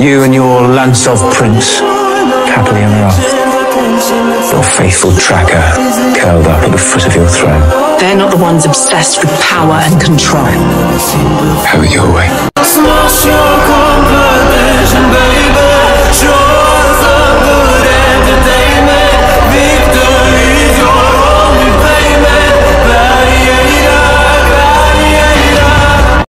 You and your Lantsov prince, happily ever. Your faithful tracker, curled up at the foot of your throne. They're not the ones obsessed with power and control. Have it your way.